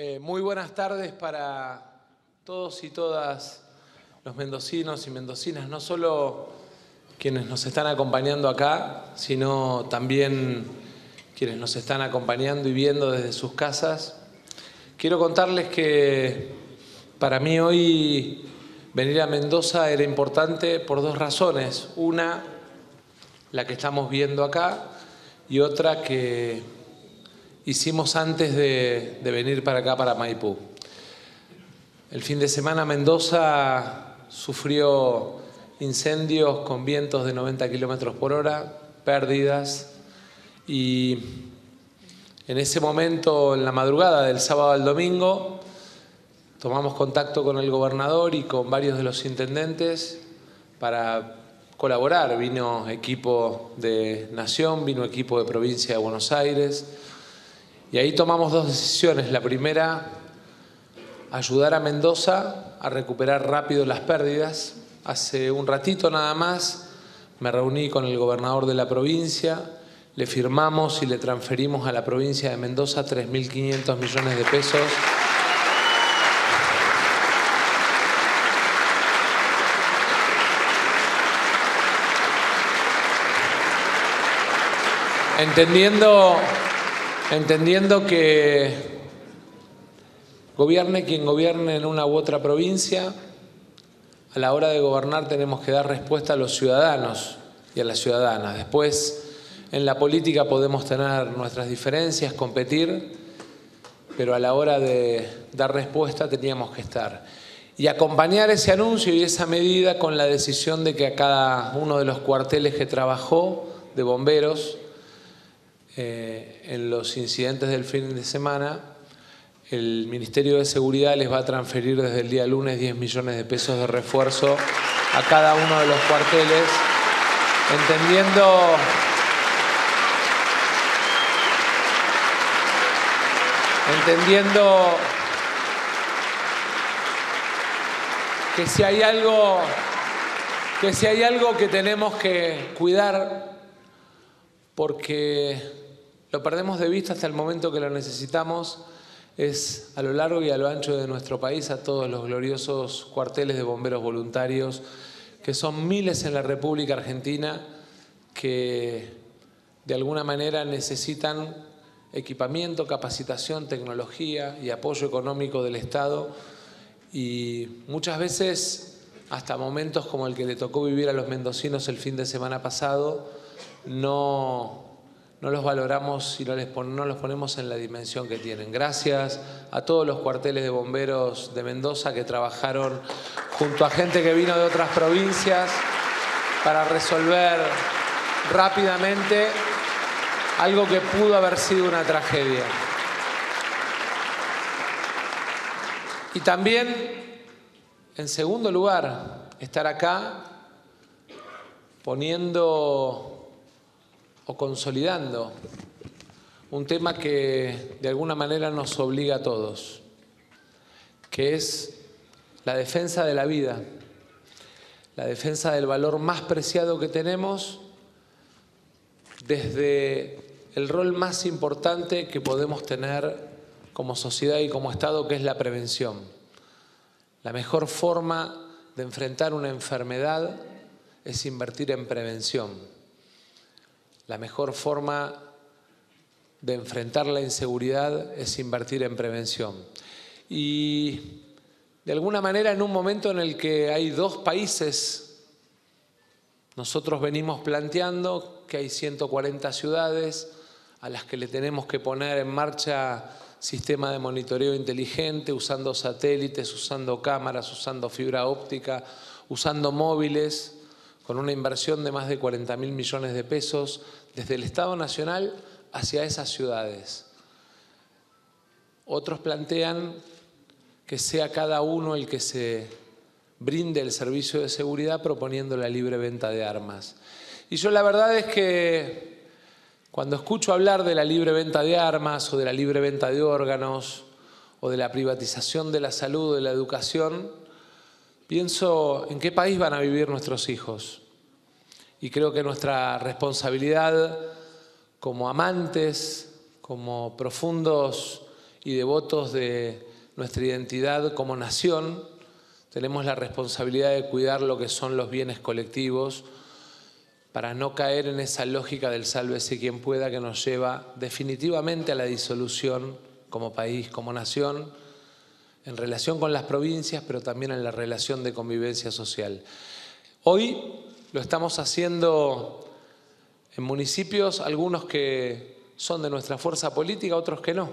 Eh, muy buenas tardes para todos y todas los mendocinos y mendocinas, no solo quienes nos están acompañando acá, sino también quienes nos están acompañando y viendo desde sus casas. Quiero contarles que para mí hoy venir a Mendoza era importante por dos razones. Una, la que estamos viendo acá, y otra que hicimos antes de, venir para acá, para Maipú. El fin de semana Mendoza sufrió incendios con vientos de 90 kilómetros por hora, pérdidas, y en ese momento, en la madrugada del sábado al domingo, tomamos contacto con el gobernador y con varios de los intendentes para colaborar. Vino equipo de Nación, vino equipo de provincia de Buenos Aires, y ahí tomamos dos decisiones. La primera, ayudar a Mendoza a recuperar rápido las pérdidas. Hace un ratito nada más me reuní con el gobernador de la provincia, le firmamos y le transferimos a la provincia de Mendoza 3.500 millones de pesos. Entendiendo, entendiendo que gobierne quien gobierne en una u otra provincia, a la hora de gobernar tenemos que dar respuesta a los ciudadanos y a las ciudadanas. Después, en la política podemos tener nuestras diferencias, competir, pero a la hora de dar respuesta teníamos que estar. Y acompañar ese anuncio y esa medida con la decisión de que a cada uno de los cuarteles que trabajó de bomberos, eh, en los incidentes del fin de semana, el Ministerio de Seguridad les va a transferir desde el día lunes 10 millones de pesos de refuerzo a cada uno de los cuarteles, entendiendo entendiendo que si hay algo que si hay algo que tenemos que cuidar porque lo perdemos de vista hasta el momento que lo necesitamos. Es a lo largo y a lo ancho de nuestro país a todos los gloriosos cuarteles de bomberos voluntarios, que son miles en la República Argentina, que de alguna manera necesitan equipamiento, capacitación, tecnología y apoyo económico del Estado. Y muchas veces hasta momentos como el que le tocó vivir a los mendocinos el fin de semana pasado, no no los valoramos y no, no los ponemos en la dimensión que tienen. Gracias a todos los cuarteles de bomberos de Mendoza que trabajaron junto a gente que vino de otras provincias para resolver rápidamente algo que pudo haber sido una tragedia. Y también, en segundo lugar, estar acá poniendo o consolidando un tema que de alguna manera nos obliga a todos, que es la defensa de la vida, la defensa del valor más preciado que tenemos desde el rol más importante que podemos tener como sociedad y como Estado, que es la prevención. La mejor forma de enfrentar una enfermedad es invertir en prevención. La mejor forma de enfrentar la inseguridad es invertir en prevención. Y de alguna manera en un momento en el que hay dos países, nosotros venimos planteando que hay 140 ciudades a las que le tenemos que poner en marcha sistema de monitoreo inteligente, usando satélites, usando cámaras, usando fibra óptica, usando móviles, con una inversión de más de 40 mil millones de pesos desde el Estado Nacional hacia esas ciudades. Otros plantean que sea cada uno el que se brinde el servicio de seguridad proponiendo la libre venta de armas. Y yo la verdad es que cuando escucho hablar de la libre venta de armas o de la libre venta de órganos o de la privatización de la salud o de la educación, pienso en qué país van a vivir nuestros hijos. Y creo que nuestra responsabilidad como amantes, como profundos y devotos de nuestra identidad como nación, tenemos la responsabilidad de cuidar lo que son los bienes colectivos para no caer en esa lógica del sálvese quien pueda que nos lleva definitivamente a la disolución como país, como nación, en relación con las provincias, pero también en la relación de convivencia social. Hoy lo estamos haciendo en municipios, algunos que son de nuestra fuerza política, otros que no.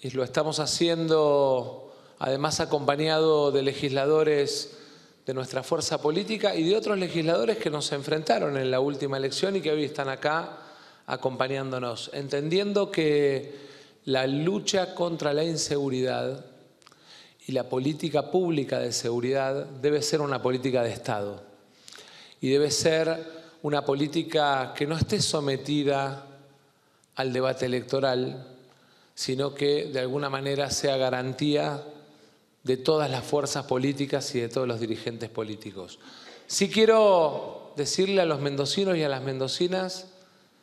Y lo estamos haciendo además acompañado de legisladores de nuestra fuerza política y de otros legisladores que nos enfrentaron en la última elección y que hoy están acá acompañándonos, entendiendo que la lucha contra la inseguridad y la política pública de seguridad debe ser una política de Estado y debe ser una política que no esté sometida al debate electoral, sino que de alguna manera sea garantía de todas las fuerzas políticas y de todos los dirigentes políticos. Sí quiero decirle a los mendocinos y a las mendocinas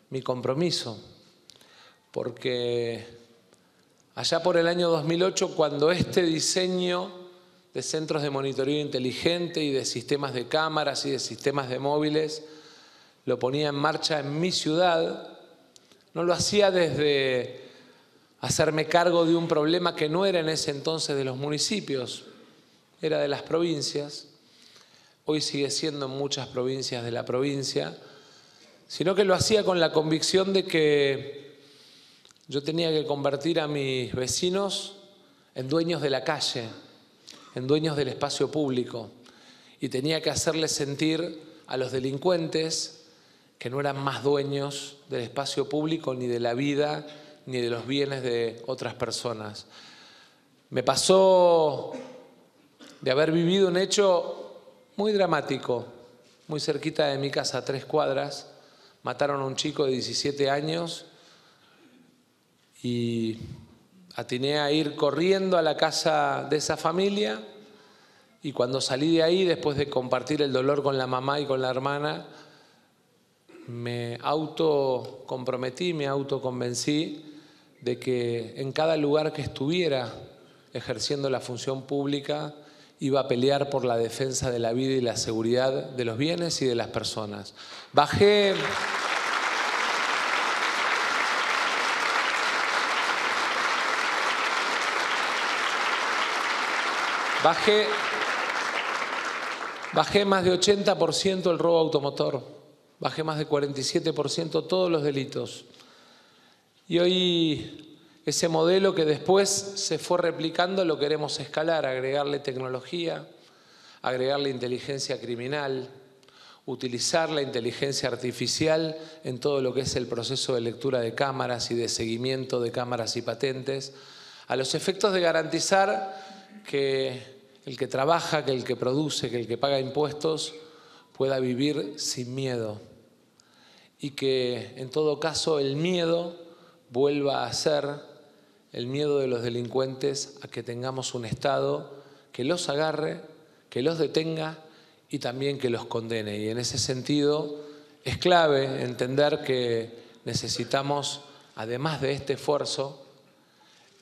mi compromiso, porque allá por el año 2008, cuando este diseño de centros de monitoreo inteligente y de sistemas de cámaras y de sistemas de móviles lo ponía en marcha en mi ciudad, no lo hacía desde hacerme cargo de un problema que no era en ese entonces de los municipios, era de las provincias, hoy sigue siendo en muchas provincias de la provincia, sino que lo hacía con la convicción de que yo tenía que convertir a mis vecinos en dueños de la calle, en dueños del espacio público, y tenía que hacerles sentir a los delincuentes que no eran más dueños del espacio público ni de la vida ni de los bienes de otras personas. Me pasó de haber vivido un hecho muy dramático, muy cerquita de mi casa, tres cuadras. Mataron a un chico de 17 años y atiné a ir corriendo a la casa de esa familia y cuando salí de ahí, después de compartir el dolor con la mamá y con la hermana, me autocomprometí, me autoconvencí de que en cada lugar que estuviera ejerciendo la función pública iba a pelear por la defensa de la vida y la seguridad de los bienes y de las personas. Bajé... Bajé, bajé más de 80% el robo automotor, bajé más de 47% todos los delitos. Y hoy ese modelo que después se fue replicando lo queremos escalar, agregarle tecnología, agregarle inteligencia criminal, utilizar la inteligencia artificial en todo lo que es el proceso de lectura de cámaras y de seguimiento de cámaras y patentes, a los efectos de garantizar que el que trabaja, que el que produce, que el que paga impuestos pueda vivir sin miedo y que en todo caso el miedo vuelva a ser el miedo de los delincuentes a que tengamos un Estado que los agarre, que los detenga y también que los condene. Y en ese sentido es clave entender que necesitamos, además de este esfuerzo,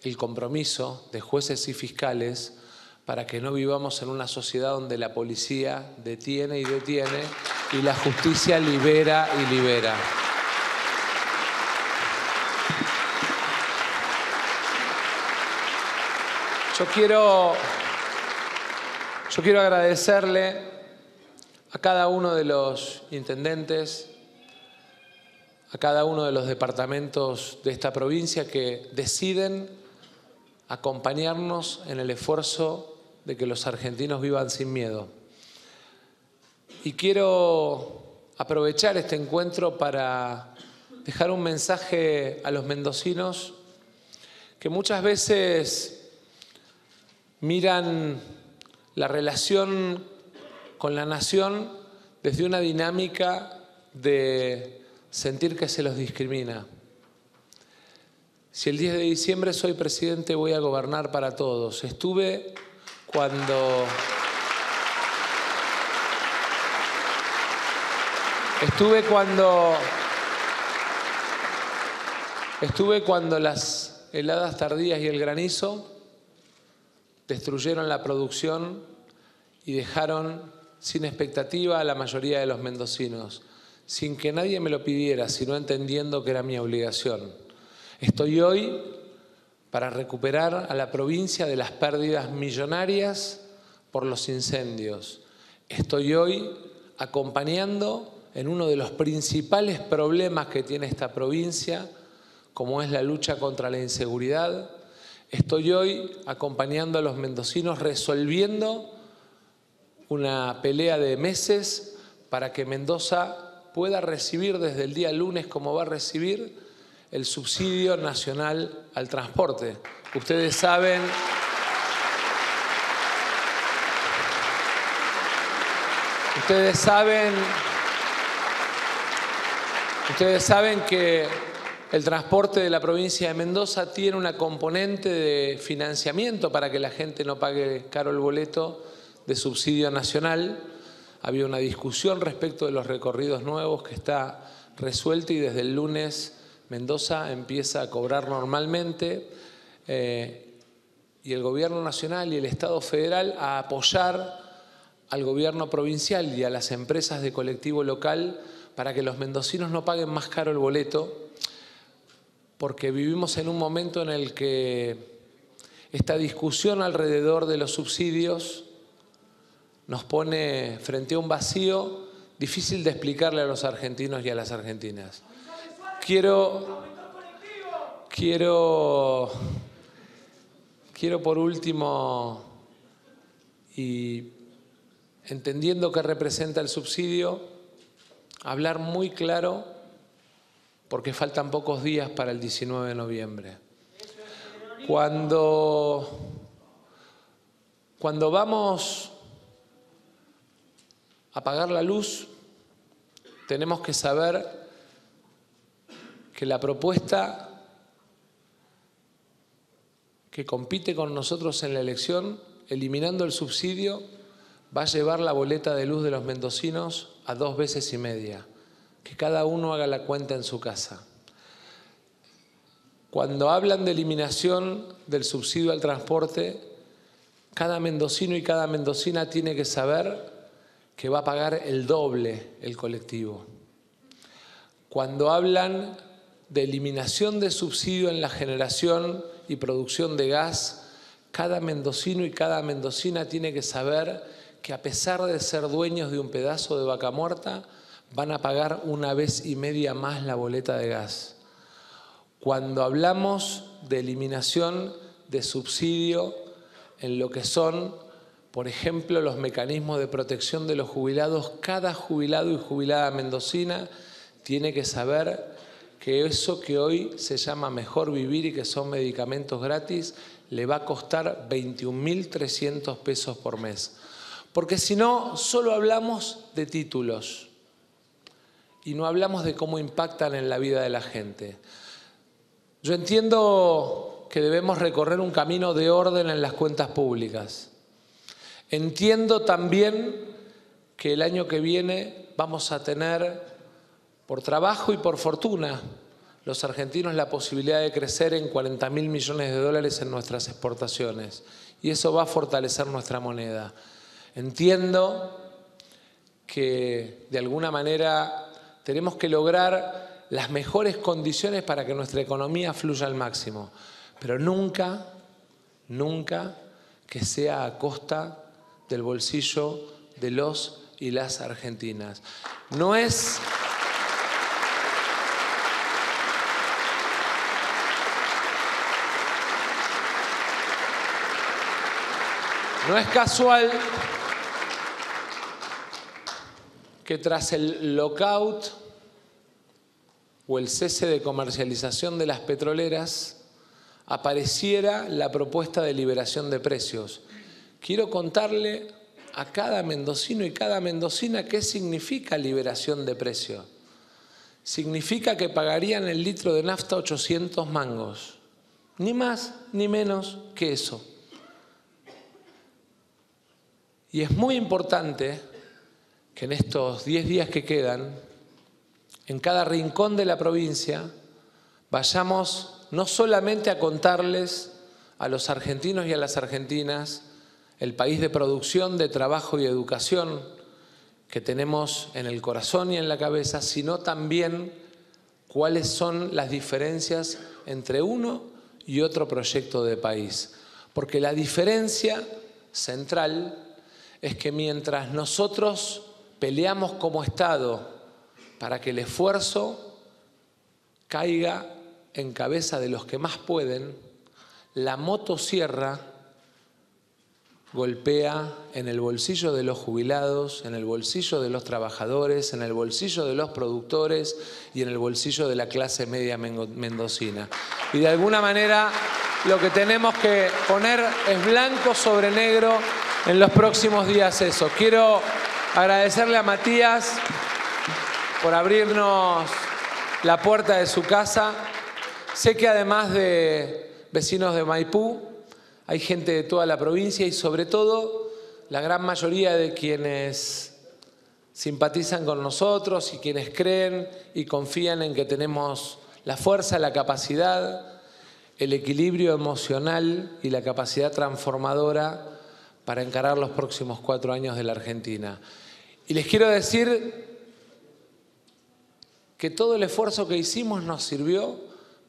el compromiso de jueces y fiscales para que no vivamos en una sociedad donde la policía detiene y detiene y la justicia libera y libera. Yo quiero, yo quiero agradecerle a cada uno de los intendentes, a cada uno de los departamentos de esta provincia que deciden acompañarnos en el esfuerzo de que los argentinos vivan sin miedo. Y quiero aprovechar este encuentro para dejar un mensaje a los mendocinos que muchas veces miran la relación con la nación desde una dinámica de sentir que se los discrimina. Si el 10 de diciembre soy presidente voy a gobernar para todos. Estuve cuando... Estuve cuando... Estuve cuando las heladas tardías y el granizo destruyeron la producción y dejaron sin expectativa a la mayoría de los mendocinos, sin que nadie me lo pidiera, sino entendiendo que era mi obligación. Estoy hoy para recuperar a la provincia de las pérdidas millonarias por los incendios. Estoy hoy acompañando en uno de los principales problemas que tiene esta provincia, como es la lucha contra la inseguridad. Estoy hoy acompañando a los mendocinos resolviendo una pelea de meses para que Mendoza pueda recibir desde el día lunes, como va a recibir, el subsidio nacional al transporte. Ustedes saben... Ustedes saben Ustedes saben que el transporte de la provincia de Mendoza tiene una componente de financiamiento para que la gente no pague caro el boleto de subsidio nacional. Había una discusión respecto de los recorridos nuevos que está resuelta y desde el lunes Mendoza empieza a cobrar normalmente eh, y el gobierno nacional y el Estado federal a apoyar al gobierno provincial y a las empresas de colectivo local para que los mendocinos no paguen más caro el boleto, porque vivimos en un momento en el que esta discusión alrededor de los subsidios nos pone frente a un vacío difícil de explicarle a los argentinos y a las argentinas. Quiero, quiero, quiero por último, y entendiendo qué representa el subsidio, hablar muy claro porque faltan pocos días para el 19 de noviembre. Cuando, cuando vamos a apagar la luz, tenemos que saber que la propuesta que compite con nosotros en la elección, eliminando el subsidio, va a llevar la boleta de luz de los mendocinos a dos veces y media. Que cada uno haga la cuenta en su casa. Cuando hablan de eliminación del subsidio al transporte, cada mendocino y cada mendocina tiene que saber que va a pagar el doble el colectivo. Cuando hablan de eliminación de subsidio en la generación y producción de gas, cada mendocino y cada mendocina tiene que saber que a pesar de ser dueños de un pedazo de vaca muerta, van a pagar una vez y media más la boleta de gas. Cuando hablamos de eliminación de subsidio en lo que son, por ejemplo, los mecanismos de protección de los jubilados, cada jubilado y jubilada mendocina tiene que saber que eso que hoy se llama mejor vivir y que son medicamentos gratis, le va a costar 21.300 pesos por mes porque si no, solo hablamos de títulos y no hablamos de cómo impactan en la vida de la gente. Yo entiendo que debemos recorrer un camino de orden en las cuentas públicas. Entiendo también que el año que viene vamos a tener, por trabajo y por fortuna, los argentinos la posibilidad de crecer en 40 mil millones de dólares en nuestras exportaciones. Y eso va a fortalecer nuestra moneda. Entiendo que de alguna manera tenemos que lograr las mejores condiciones para que nuestra economía fluya al máximo, pero nunca, nunca que sea a costa del bolsillo de los y las argentinas. No es... No es casual que tras el lockout o el cese de comercialización de las petroleras apareciera la propuesta de liberación de precios. Quiero contarle a cada mendocino y cada mendocina qué significa liberación de precios. Significa que pagarían el litro de nafta 800 mangos, ni más ni menos que eso. Y es muy importante que en estos 10 días que quedan, en cada rincón de la provincia, vayamos no solamente a contarles a los argentinos y a las argentinas el país de producción, de trabajo y educación que tenemos en el corazón y en la cabeza, sino también cuáles son las diferencias entre uno y otro proyecto de país. Porque la diferencia central es que mientras nosotros peleamos como Estado para que el esfuerzo caiga en cabeza de los que más pueden, la motosierra golpea en el bolsillo de los jubilados, en el bolsillo de los trabajadores, en el bolsillo de los productores y en el bolsillo de la clase media mendocina. Y de alguna manera lo que tenemos que poner es blanco sobre negro en los próximos días eso. Quiero agradecerle a Matías por abrirnos la puerta de su casa. Sé que además de vecinos de Maipú, hay gente de toda la provincia y sobre todo la gran mayoría de quienes simpatizan con nosotros y quienes creen y confían en que tenemos la fuerza, la capacidad, el equilibrio emocional y la capacidad transformadora para encarar los próximos cuatro años de la Argentina. Y les quiero decir que todo el esfuerzo que hicimos nos sirvió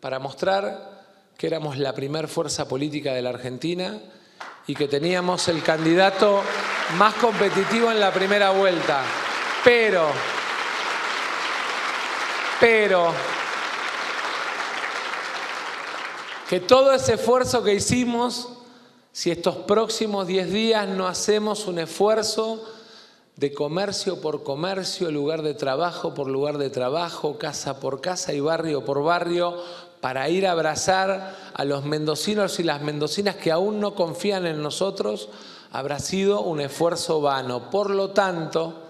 para mostrar que éramos la primer fuerza política de la Argentina y que teníamos el candidato más competitivo en la primera vuelta. Pero, pero, que todo ese esfuerzo que hicimos, si estos próximos 10 días no hacemos un esfuerzo de comercio por comercio, lugar de trabajo por lugar de trabajo, casa por casa y barrio por barrio, para ir a abrazar a los mendocinos y las mendocinas que aún no confían en nosotros, habrá sido un esfuerzo vano. Por lo tanto,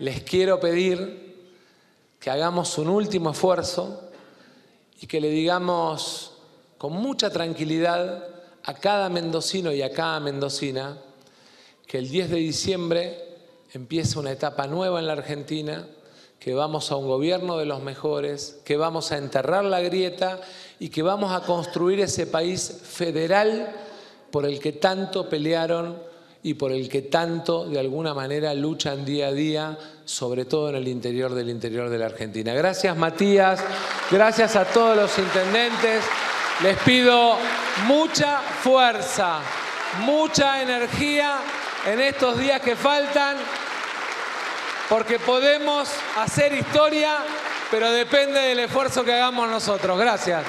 les quiero pedir que hagamos un último esfuerzo y que le digamos con mucha tranquilidad a cada mendocino y a cada mendocina que el 10 de diciembre empieza una etapa nueva en la Argentina, que vamos a un gobierno de los mejores, que vamos a enterrar la grieta y que vamos a construir ese país federal por el que tanto pelearon y por el que tanto de alguna manera luchan día a día, sobre todo en el interior del interior de la Argentina. Gracias Matías, gracias a todos los intendentes. Les pido mucha fuerza, mucha energía en estos días que faltan porque podemos hacer historia, pero depende del esfuerzo que hagamos nosotros. Gracias.